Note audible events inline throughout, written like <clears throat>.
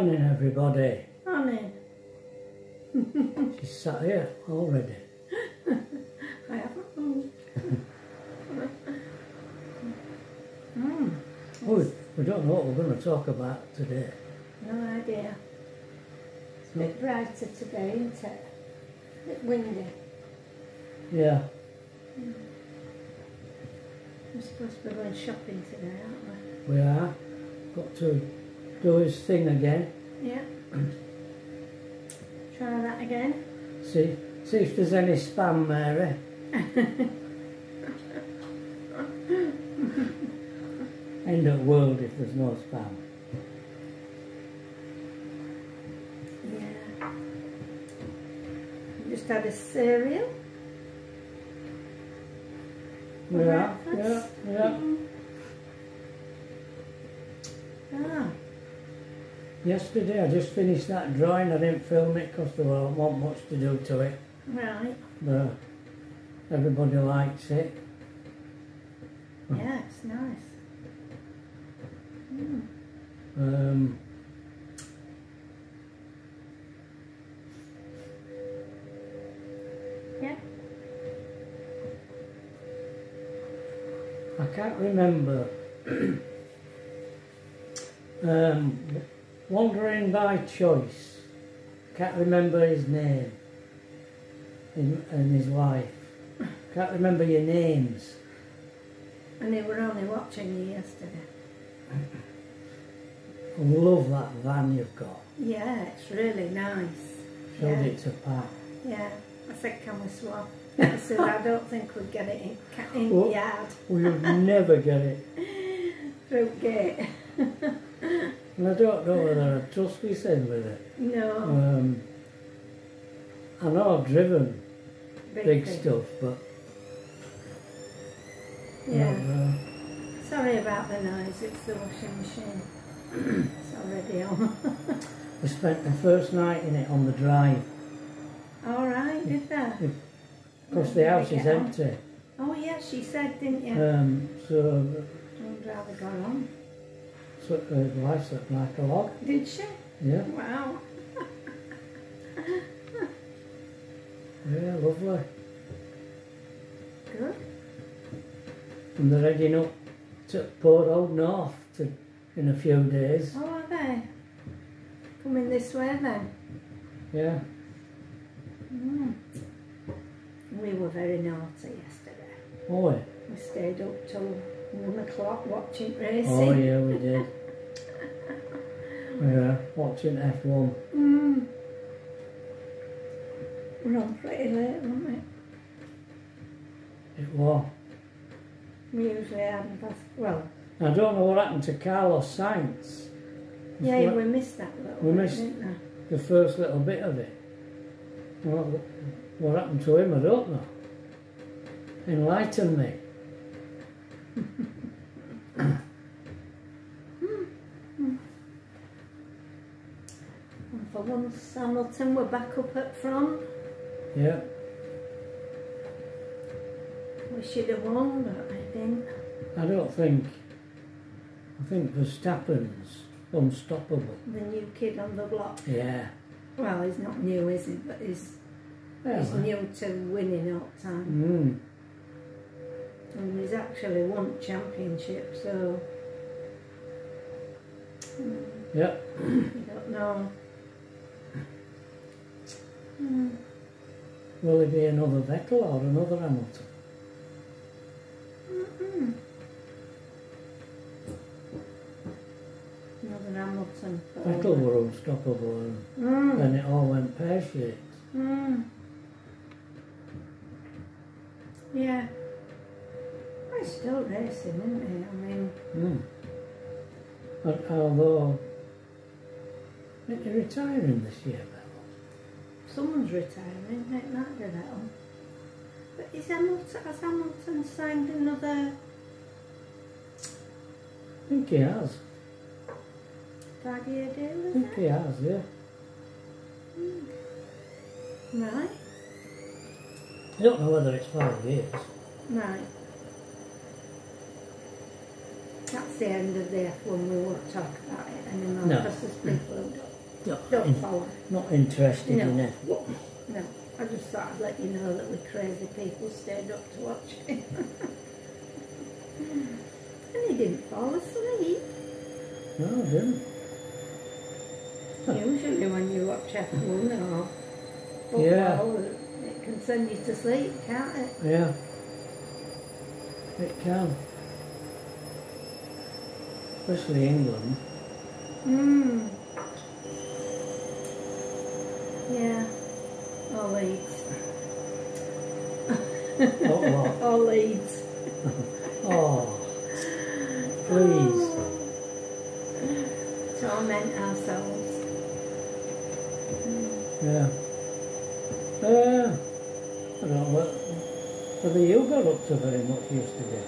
Morning, everybody. Morning. <laughs> She's sat here already. <laughs> I haven't moved. mm, Oh, we, we don't know what we're going to talk about today. no idea. It's a bit brighter today, isn't it? A bit windy. Yeah, We're supposed to be going shopping today, aren't we? we are. Got to do his thing again. Yeah. Try that again. See, see if there's any spam, Mary. <laughs> End of world if there's no spam. Yeah. Just had a cereal. Yeah. Yeah, yeah. Ah, Yesterday I just finished that drawing. I didn't film it because there wasn't much to do to it. right. But everybody likes it. Yeah, it's nice. Mm. Um, Yeah. I can't remember. <clears throat> um, wandering by choice. Can't remember his name. Him and his wife. Can't remember your names. And they were only watching you yesterday. I love that van you've got. Yeah, it's really nice. Showed Yeah. it to Pat. Yeah. I said, can we swap? I said, I don't think we'd get it in, in What? yard, We'll never get it. <laughs> through gate. <laughs> And I don't know whether I trust myself with it. No, Um, I know I've driven big, big stuff, but Yeah. not, uh, Sorry about the noise, it's the washing machine. it's already on. we spent the first night in it on the drive All right, did that? because the house is Get on. empty. Oh, yeah, she said, didn't you? Um, so, how they got on. Wife like a log. Did she? Yeah, Wow. yeah, lovely. Good. And they're heading up to Port Old North to, in a few days. Oh, are they? Coming this way then? Yeah, Mm. We were very naughty yesterday. oh, yeah. We stayed up till one o'clock watching racing. oh yeah, we did. <laughs> Yeah, watching F1. Mm. We're on pretty late, weren't we? It was. We usually hadn't past. Well, I don't know what happened to Carlos Sainz. yeah, What- we missed that little We bit, missed- didn't we? the first little bit of it. What, what happened to him, I don't know. Enlighten me. <laughs> for once, Hamilton were back up at front. Yeah, We should have won, but I didn't. I don't think. I think Verstappen's unstoppable. The new kid on the block. Yeah. Well, he's not new, is he? But he's, Yeah. he's new to winning all the time. Mm. And he's actually won championship, so Yeah. <clears throat> you don't know. Mm. Will it be another Vettel or another Hamilton? Mm-mm. Another Hamilton. Vettel were unstoppable and Mm. then it all went pear shaped. Mm. Yeah. Well, he's still racing, isn't he? I mean, Mm. But although. He retiring this year? Someone's retiring, it might be that one. But is Hamilton, has Hamilton signed another I think he has. five-year deal, I is think it? he has, yeah. Hmm. Right, I don't know whether it's five years. right. That's the end of the F1, we won't talk about it anymore No. because there's people who don't Not, Don't in- follow. not interested No. in F1. No, I just thought I'd let you know that we crazy people stayed up to watch it. <laughs> and he didn't fall asleep. No, I didn't. Usually when you watch F1 or football, Yeah. it can send you to sleep, can't it? Yeah. It can. Especially England. Hmm. Yeah. Or Leeds. Or what? or Leeds. Oh, please. Torment ourselves. Yeah. Uh, I don't know what, whether you got up to very much yesterday.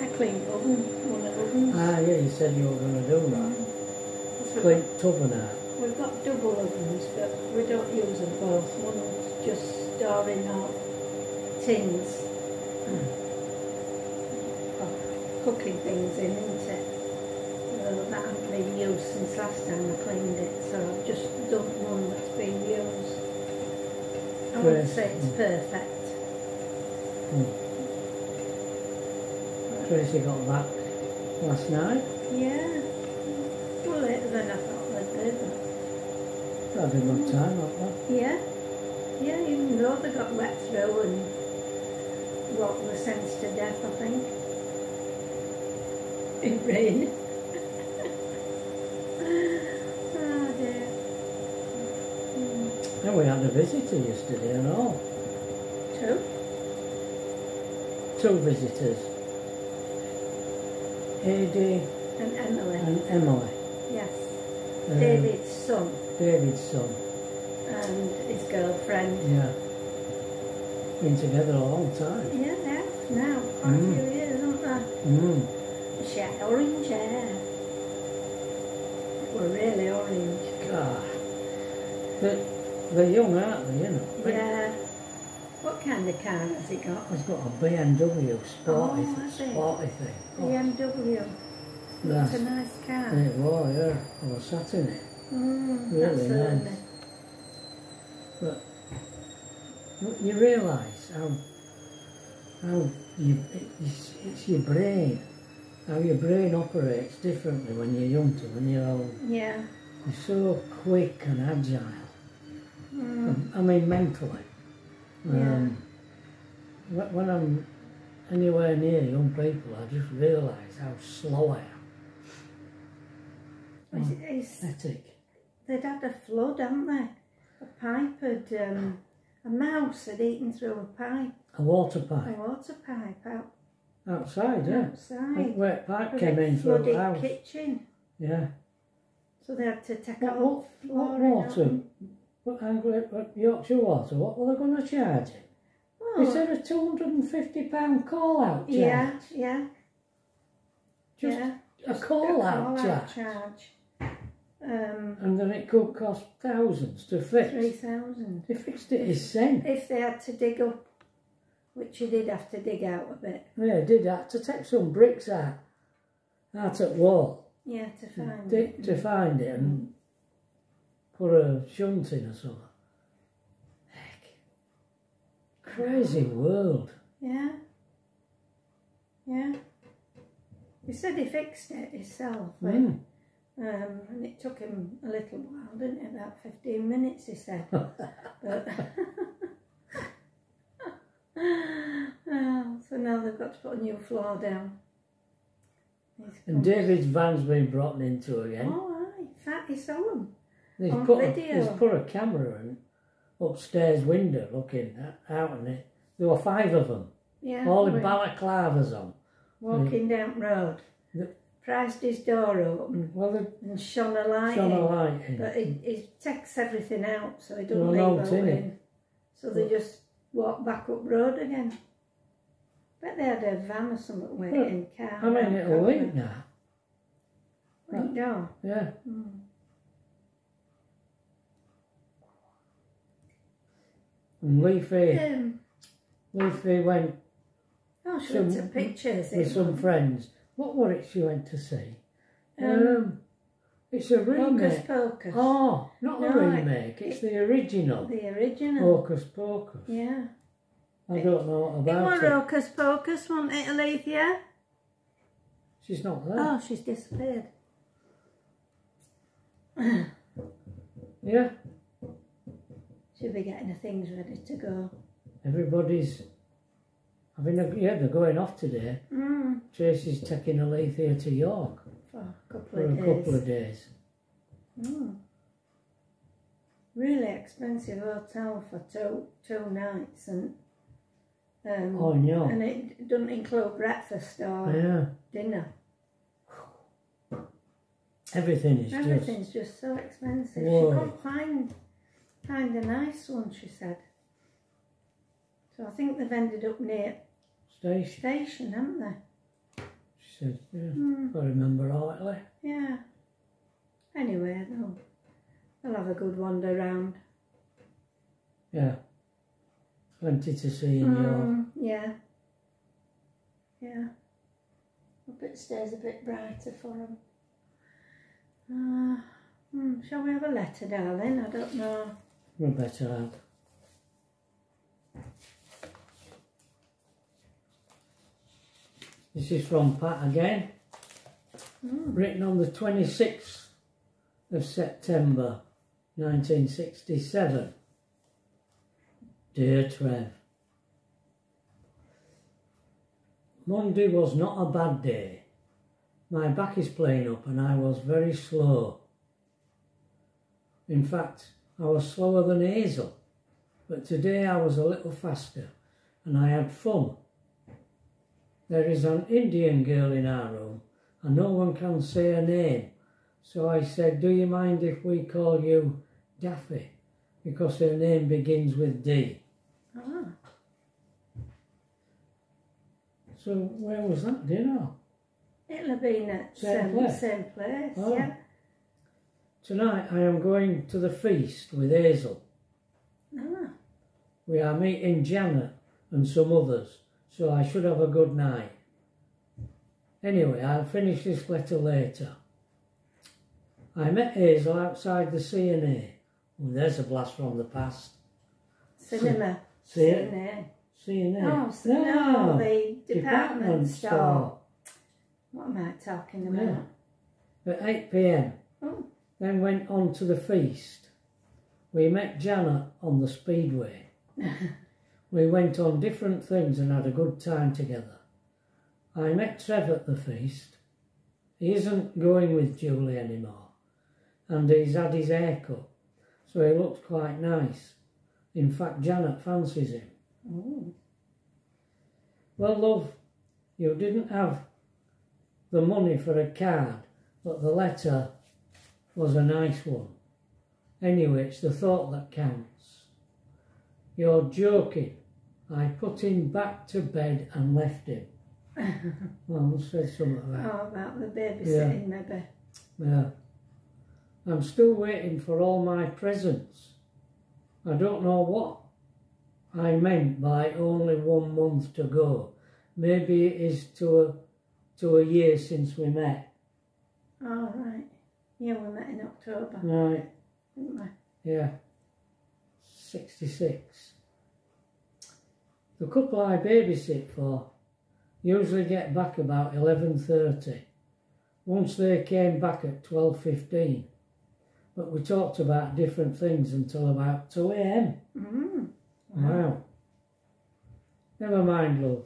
I cleaned oven, one of the ovens. Ah, yeah, you said you were going to do that. We've Clean got, oven out. we've got double ovens, but we don't use them both. One's just storing out tins hmm. of oh, cooking things in, isn't it? So that hasn't been used since last time I cleaned it, so I've just done one that's been used. I wouldn't say it's hmm. perfect. Hmm. Tracy got back last night. Yeah. Well, later than I thought they'd be, but Had enough time, haven't they? Yeah, yeah, even though they got wet through and what were sentenced to death, I think. In rain. <laughs> oh dear. Mm. And we had a visitor yesterday and all. Two? Two visitors. Adi And Emily. and Emily. yes. Um, David's son David's son. and his girlfriend. Yeah. Been together a long time. Yeah, they have now. Quite a Mm. few years, haven't they? Mm. She had orange hair. Were really orange. God. They're, they're young, aren't they, you know? Yeah. What kind of car has he got? He's got a BMW sporty, Oh, th- has he? sporty thing. Oh, BMW. That's, It's a nice car. It was, yeah. I was sat in it. Mm, Really nice. But you realise how how you it's, it's your brain how your brain operates differently when you're young to when you're old. Yeah. You're so quick and agile. Mm, I mean mentally. Um, wh- when I'm anywhere near young people, I just realise how slow I am. it's, it's, Pathetic. they'd had a flood, hadn't they? A pipe had, um, a mouse had eaten through a pipe, A water pipe? a water pipe out outside, yeah. outside. Where pipe came in through the house. kitchen. Yeah. So they had to take What, out what, what water? What, Anglo- what Yorkshire water? What were they going to charge it? Well, Is there a two hundred and fifty pound call out charge? yeah, yeah, Just yeah. a call out call-out charge, charge. Um, and then it could cost thousands to fix. three thousand. They fixed it as cent. If they had to dig up, which you did have to dig out a bit, Yeah, did that to take some bricks out, out at wall, yeah, to find to, it. to find it and put a shunt in or something. Heck, crazy world. Yeah, yeah. He said he fixed it himself, Mm. Um, and it took him a little while, didn't it? About fifteen minutes, he said. <laughs> but <laughs> oh, so now they've got to put a new floor down. And David's van's been brought into again. Oh, aye, fatty solemn. He's on put, a, video. he's put a camera in upstairs window looking out on it. There were five of them, Yeah. all in balaclavas on. Walking down road. The- Priced his door open Well, they and shone a light shone in. a light in. But he, he takes everything out so he doesn't Well, leave in it. in. So they just walk back up road again. Bet they had a van or something waiting, car. I mean, it'll leak they? now. Leak door. Yeah. Mm. And Leafy, Um, Leafy went oh, she Some- took pictures. with some friends. What was it she went to see? Um, Um, It's a Hocus remake. Pocus. Oh, not a remake. It's the original. The original. Hocus Pocus. Yeah. I don't know It about was it. Hocus Pocus, wasn't it, Alethea? She's not there. Oh, she's disappeared. Yeah. She'll be getting her things ready to go. Everybody's having a yeah. They're going off today. Mm, Tracy's taking Alethea to York for a couple for of a days. couple of days. Mm. Really expensive hotel for two two nights and um, Oh no. and it doesn't include breakfast or Yeah. dinner. Everything is just Everything's just so expensive. Whoa. She can't find find a nice one, she said. So I think they've ended up near station. station, haven't they? She said, yeah. Mm, If I remember rightly. yeah. Anyway, they'll, they'll have a good wander round. Yeah. Plenty to see in York. Mm, yeah. Yeah. Hope it stays a bit brighter for them. Uh, hmm, shall we have a letter, darling? I don't know. We better have. This is from Pat again. Mm. Written on the 26th of September 1967. Dear Trev, Monday was not a bad day. My back is playing up and I was very slow. In fact, I was slower than Hazel, but today I was a little faster and I had fun. There is an Indian girl in our room and no one can say her name, so I said, Do you mind if we call you Daffy? Because her name begins with D. Ah, So where was that? Do you know? it'll have been at Same same, place? same place, Oh. yeah. Tonight I am going to the feast with Hazel. Ah, We are meeting Janet and some others, so I should have a good night. Anyway, I'll finish this letter later. I met Hazel outside the C&A. Oh, there's a blast from the past. cinema. <laughs> It? Oh, cinema. C&A. Oh, so no, the department, store. What am I talking about? At 8pm. Oh. Then went on to the feast. We met Janet on the speedway. <laughs> we went on different things and had a good time together. I met Trev at the feast. He isn't going with Julie anymore. And he's had his hair cut, so he looks quite nice. In fact, Janet fancies him. Oh. Well, love, you didn't have the money for a card, but the letter was a nice one. Anyway, it's the thought that counts. You're joking. I put him back to bed and left him. <laughs> well, I said something about Oh, about the babysitting, maybe. Yeah. I'm still waiting for all my presents. I don't know what I meant by only one month to go. Maybe it is to a, to a year since we met. All right. Yeah, we met in October, Right, didn't we? yeah. 66. The couple I babysit for usually get back about 11.30. Once they came back at 12.15. But we talked about different things until about 2 a.m. Mm. Wow. Never mind, love.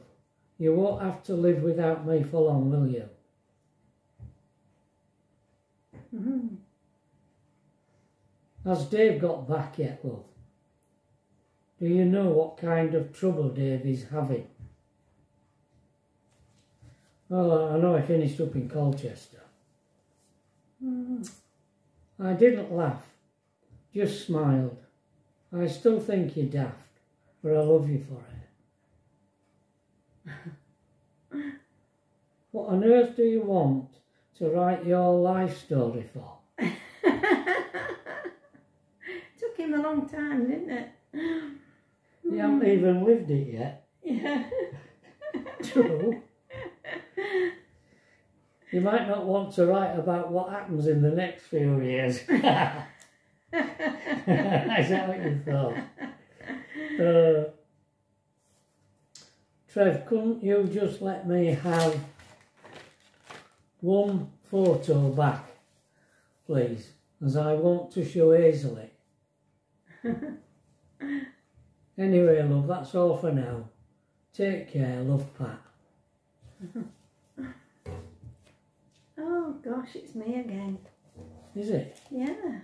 You won't have to live without me for long, will you? Mm. Has Dave got back yet, love? Do you know what kind of trouble Dave is having? Well, I know he finished up in Colchester. Mm. I didn't laugh, just smiled. I still think you're daft, but I love you for it. what on earth do you want to write your life story for? <laughs> Took him a long time, didn't it? You haven't even lived it yet. Yeah. <laughs> True. You might not want to write about what happens in the next few years. <laughs> Is that what you thought? Uh, Trev, couldn't you just let me have one photo back, please? As I want to show Hazel it. Anyway, love, that's all for now. Take care, love, Pat. Oh gosh, it's me again. Is it? Yeah.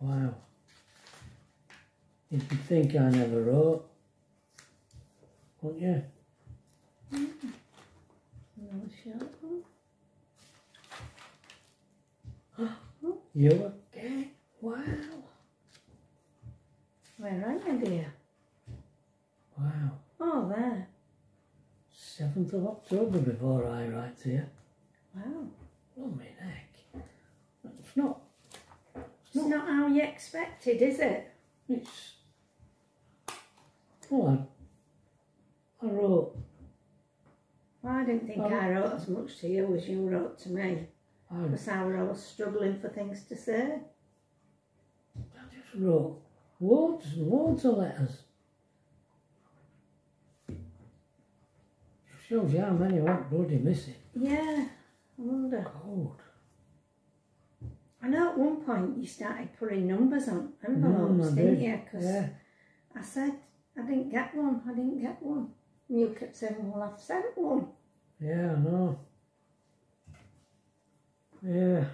Wow. You'd think I never wrote. Wouldn't you? Mm. Another short one. <gasps> You again? Wow. Where are you, dear? Wow. Oh, there. 7th of October before I write to you. Wow. Oh, my neck. It's not. It's not how you expected, is it? It's. Well, I, I wrote. Well, I didn't think Oh. I wrote as much to you as you wrote to me. I, Because I was struggling for things to say. I just wrote loads and loads of letters. Shows you how many went bloody missing. Yeah, I wonder. Cold. I know at one point you started putting numbers on envelopes, Mm, didn't did. you? Because Yeah. I said, I didn't get one, I didn't get one. And you kept saying, well, I've sent one. Yeah, I know. Yeah.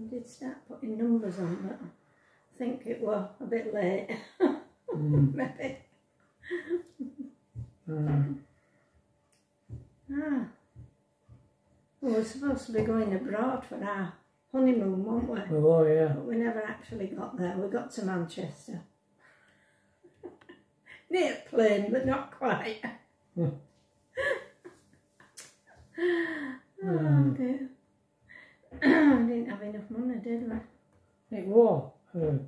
I did start putting numbers on, but I think it was a bit late. Mm, <laughs> Maybe. uh, Ah. We were supposed to be going abroad for our honeymoon, weren't we? oh, yeah. But we never actually got there. We got to Manchester. <laughs> Near plane, but not quite. Hmm. <laughs> oh Hmm. dear. We didn't have enough money, did we? It was. Uh,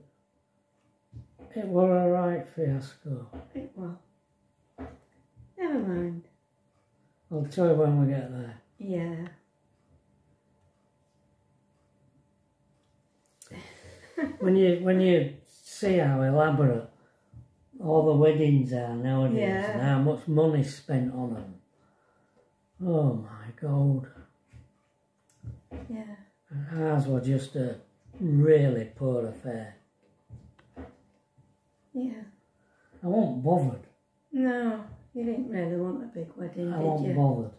it was a right fiasco. It was. Never mind. I'll tell you when we get there. Yeah. When you when you see how elaborate all the weddings are nowadays Yeah. and how much money's spent on them. Oh my god. Yeah. Ours was just a really poor affair. Yeah. I wasn't bothered. No, you didn't really want a big wedding, I did wasn't you? bothered.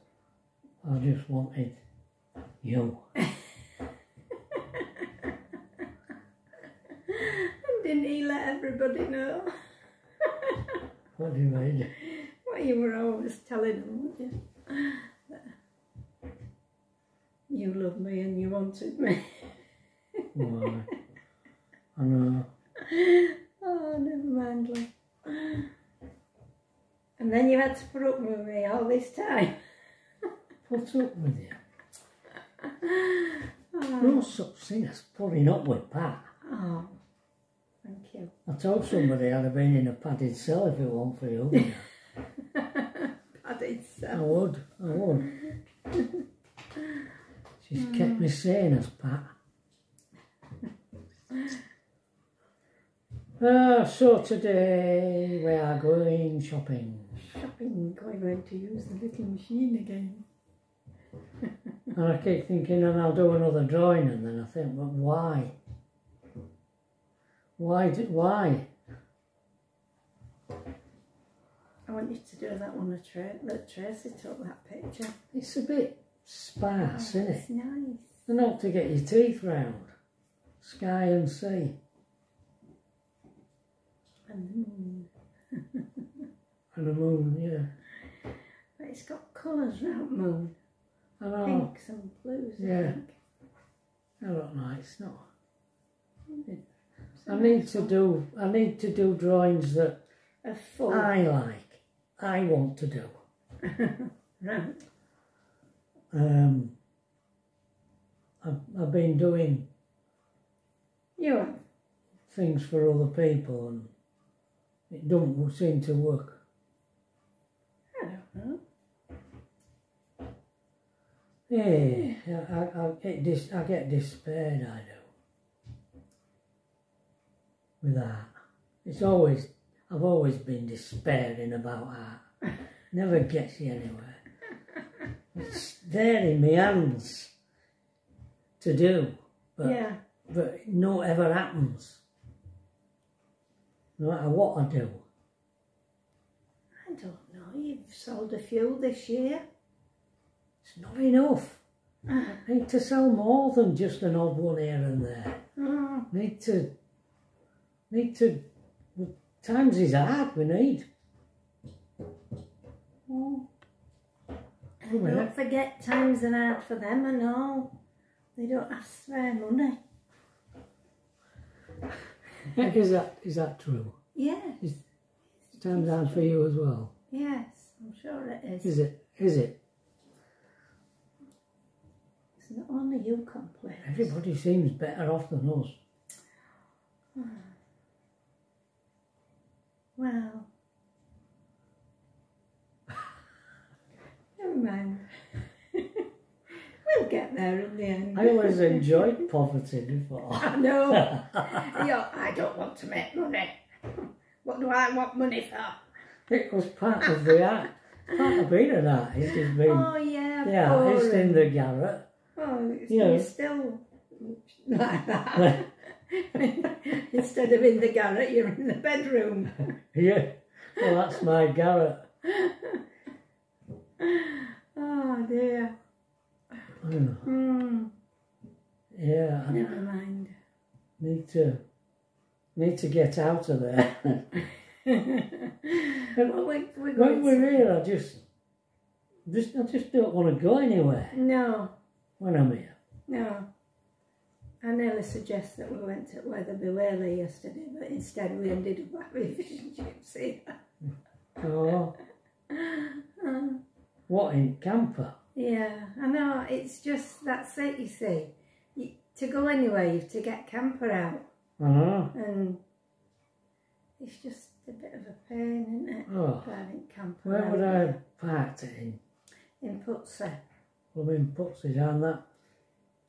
I just wanted you. <laughs> Didn't he let everybody know? What do you mean? <laughs> Well, you were always telling them, weren't you? You loved me and you wanted me. Why? I know. <laughs> Oh, never mind, love. And then you had to put up with me all this time. <laughs> Put up with you. Oh, No such thing as putting up with Pat. oh thank you. I told somebody I'd have been in a padded cell if it weren't for you. <laughs> I did I would, I would. She's kept me sane as Pat. Ah, so today we are going shopping. Shopping, going round to use the little machine again. <laughs> And I keep thinking, and I'll do another drawing, and then I think, but why? Why? Do, why? I want you to do that one that, Tra- that Tracy took that picture. It's a bit sparse, isn't it? It's nice. Enough to get your teeth round. Sky and sea. And the moon. <laughs> And the moon, yeah. But it's got colours round moon. I know. Pinks and blues, I Yeah. think. I don't know, it's not. I need to do, I need to do drawings that. I like, I want to do. <laughs> Right. Um, I've, I've been doing yeah. things for other people and it don't seem to work. I don't know. Yeah, I, I, I get dis- I get despaired, I do. With art, It's always, I've always been despairing about art. Never gets you anywhere. It's there in my hands to do, but yeah. but no ever happens. No matter what I do. I don't know. You've sold a few this year. It's not enough. I need to sell more than just an odd one here and there. Oh, Need to, need to, times is hard, we need. oh. Don't forget times are hard for them and all. They don't ask for their money. <laughs> is that, is that true? Yes, Times hard for you as well. yes, I'm sure it is. Is it? Is it? It's not only you complain. Everybody seems better off than us. <sighs> Well, <laughs> never mind. We'll get there in the end. I always <laughs> enjoyed poverty before. <laughs> I know. <laughs> Yeah, I don't want to make money. What do I want money for? It was part of the art. Part of being an artist is being Oh yeah, the artist in the garret. Oh, it's, you know. you're still like that. Instead of in the garret, you're in the bedroom. yeah. Well, that's my garret. Oh dear. Hmm. Yeah, Never mind. need to need to get out of there. <laughs> well, we, we're when we're here, I just, just I just don't want to go anywhere No, when I'm here. no. I nearly suggest that we went to Wetherby Whaler yesterday, but instead we ended up having fish and chips here. Oh, Um, <laughs> what in camper? Yeah, I know. It's just that's it. You see, you, to go anywhere, you have to get camper out, I know. and it's just a bit of a pain, isn't it? Oh, Driving camper. where would I park it in? In Pudsey. Blooming Pudsey down that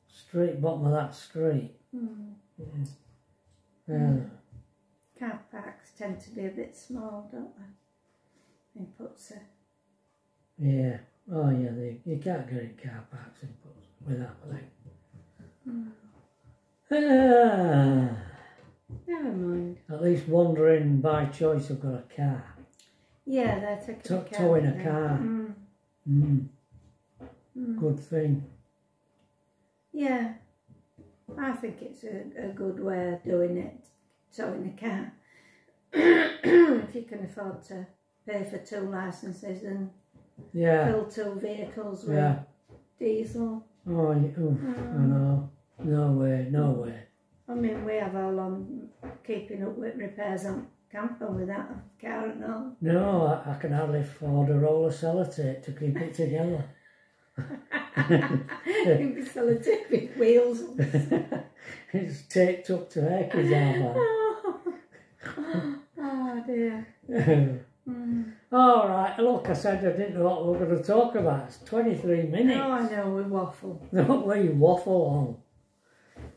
street, bottom of that street. Hmm. Yeah. Car parks tend to be a bit small, don't they? In Pudsey. Yeah. Oh, yeah. They, you can't get in car parks in Pudsey without thing. Ah, Never mind. at least wandering by choice, I've got a car. Yeah, they're taking Tow- a car. towing a car. Mm. Mm, Mm. good thing. Yeah, I think it's a, a good way of doing it, towing a car. <coughs> if you can afford to pay for two licenses and Yeah. fill two vehicles with Yeah. diesel. Oh, oof, I um, know. No way, no way. I mean, we have all on keeping up with repairs on camper without a car and all. No, I, I can hardly afford a roll of sellotape to keep it together. <laughs> You'd sellotape with wheels. <laughs> it's taped up to Heckey's armour. <laughs> Oh, oh dear. Mm. All right, look, I said I didn't know what we were going to talk about. It's 23 minutes. Oh, I know, we waffle. <laughs> Don't we waffle on.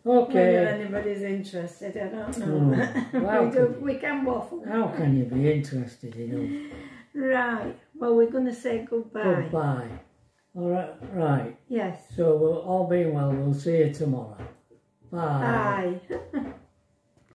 Okay. Whether anybody's interested, I don't know. <laughs> Well, we, do, we can waffle. how can you be interested in Right. Well, we're going to say goodbye. Goodbye. All right, right. Yes. So, we'll all being well, we'll see you tomorrow. Bye. Bye. <laughs>